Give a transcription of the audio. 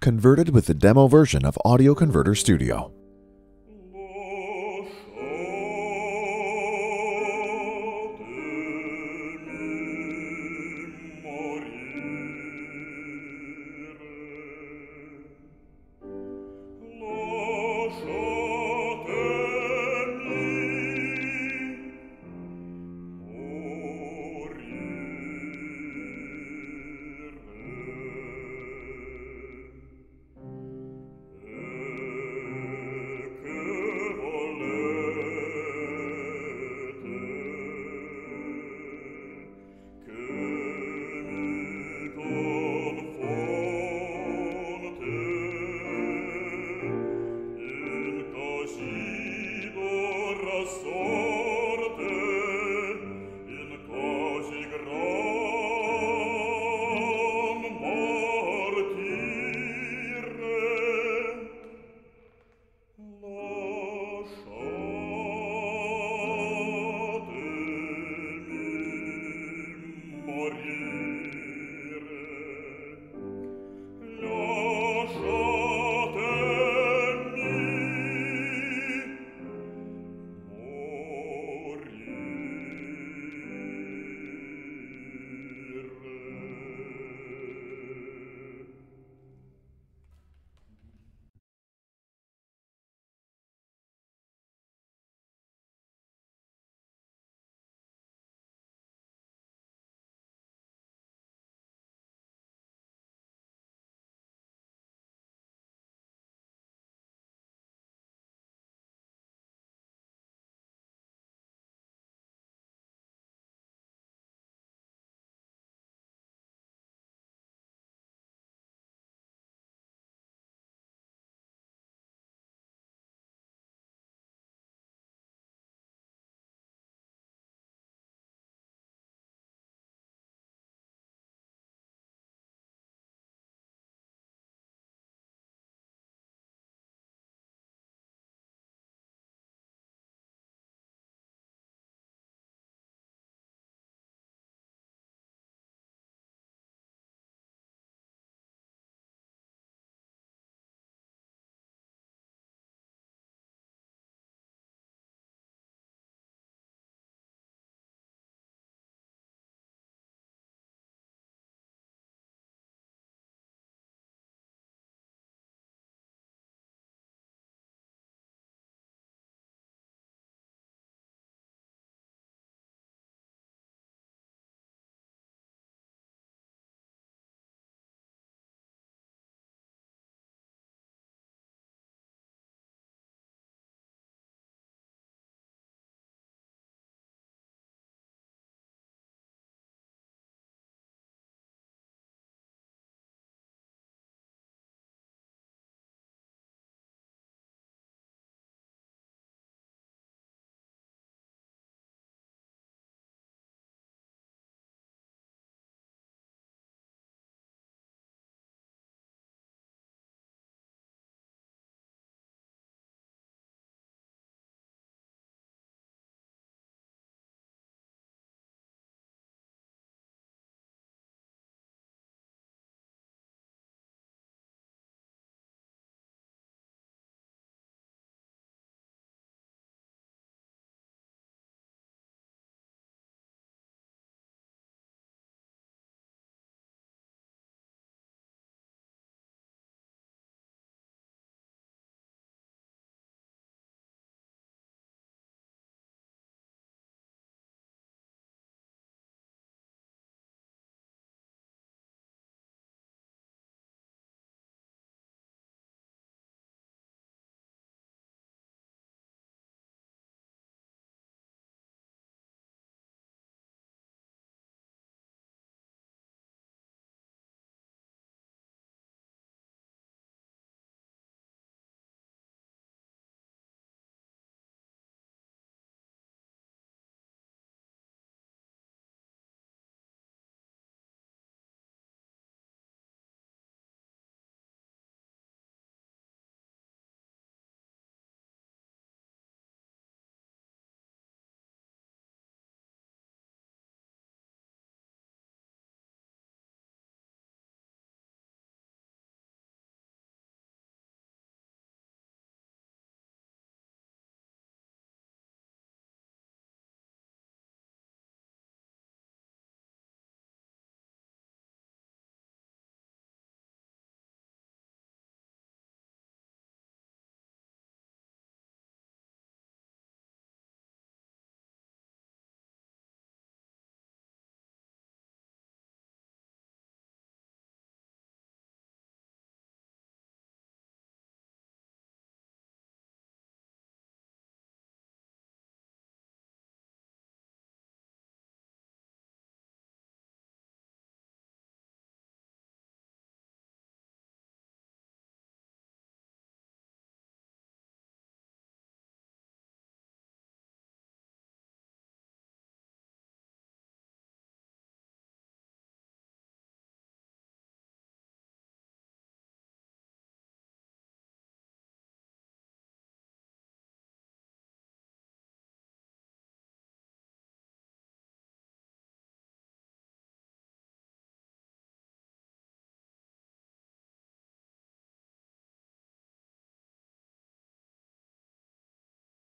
Converted with the demo version of Audio Converter Studio.